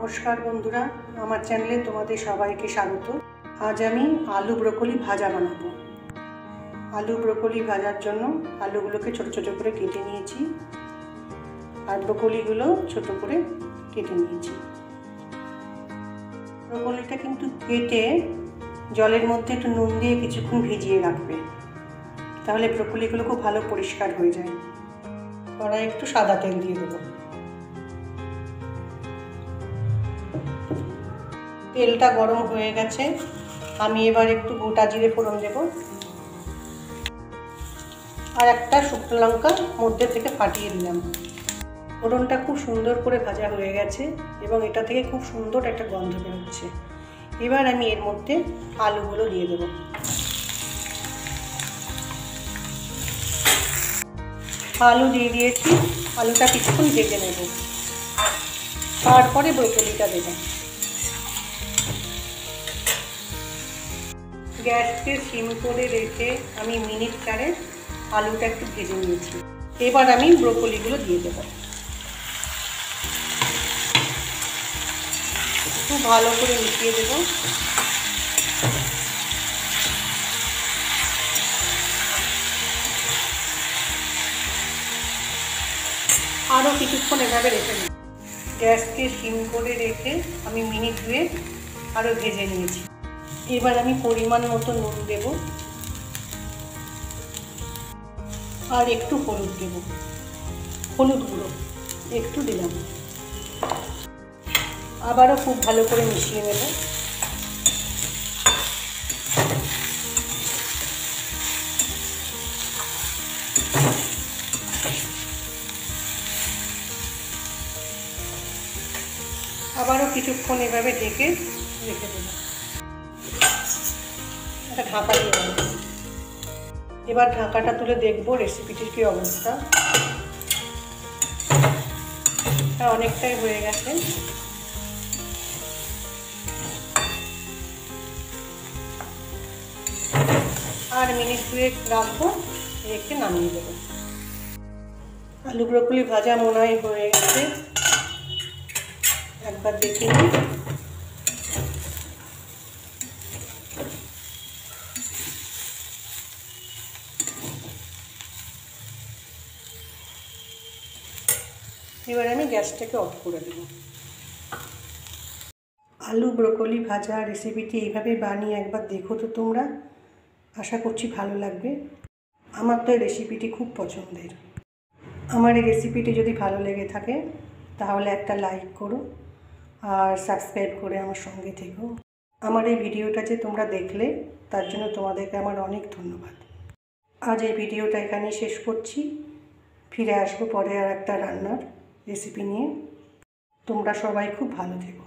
নমস্কার বন্ধুরা, আমার চ্যানেলে তোমাদের সবাইকে স্বাগত। আজ আমি আলু ব্রকলি ভাজা বানাবো। আলু ব্রকলি ভাজার জন্য আলুগুলোকে ছোট ছোট করে কেটে নিয়েছি আর ব্রকলিগুলো ছোট করে কেটে নিয়েছি। ব্রকলিটা কিন্তু কেটে জলের মধ্যে একটু নুন দিয়ে কিছুক্ষণ ভিজিয়ে রাখবে, তাহলে ব্রকলিগুলো খুব ভালো পরিষ্কার হয়ে যায়। কড়াই একটু সাদা তেল দিয়ে দেবো। তেলটা গরম হয়ে গেছে। আমি এবার একটু গোটা জিরে ফোড়ন দেব। আর একটা শুকনো লঙ্কা মধ্যে থেকে ফাটিয়ে দিলাম। ফোড়নটা খুব সুন্দর করে ভাজা হয়ে গেছে এবং এটা থেকে খুব সুন্দর একটা গন্ধ বেরোচ্ছে এবার আমি এর মধ্যে আলুগুলো দিয়ে দেব। আলু দিয়ে দিয়েছি। আলুটা কিছুক্ষণ ভেজে নেব। তারপরে ব্রকলিটা দেবো। গ্যাসকে সিম করে রেখে আমি মিনিট চারে আলুটা একটু ভেজে নিয়েছি। এবার আমি ব্রোকলিগুলো দিয়ে দেবো। খুব ভালো করে মিশিয়ে দেবো। আরও কিছুক্ষণ এভাবে রেখে দিই। গ্যাসকে সিম করে রেখে আমি মিনিট দুয়ে আরও ভেজে নিয়েছি। এবার আমি পরিমাণ মতো নুন দেব। আর একটু হলুদ দেব। হলুদ গুঁড়ো একটু দিলাম। আবারও খুব ভালো করে মিশিয়ে নেব। আবারও কিছুক্ষণ এভাবে ঢেকে রেখে দেবো একটা ঢাকা দিয়ে দেবো। এবার ঢাকাটা তুলে দেখব রেসিপিটির কী অবস্থা। অনেকটাই হয়ে গেছে। আর মিনিট দুয়েক রাখব রেখে নামিয়ে দেবো। আলু ব্রকলি ভাজা মনে হয়ে গেছে। একবার দেখে নিই। এবার আমি গ্যাসটাকে অফ করে দেব। আলু, ব্রকলি, ভাজা রেসিপিটি এইভাবে বানিয়ে একবার দেখো তো তোমরা। আশা করছি ভালো লাগবে। আমার তো এই রেসিপিটি খুব পছন্দের। আমার এই রেসিপিটি যদি ভালো লেগে থাকে, তাহলে একটা লাইক করো আর সাবস্ক্রাইব করে আমার সঙ্গে থেকো। আমার এই ভিডিওটা যে তোমরা দেখলে, তার জন্য তোমাদেরকে আমার অনেক ধন্যবাদ। আজ এই ভিডিওটা এখানেই শেষ করছি। ফিরে আসব পরে আর একটা রান্নার। রেসিপি নিয়ে। তোমরা সবাই খুব ভালো থেকো।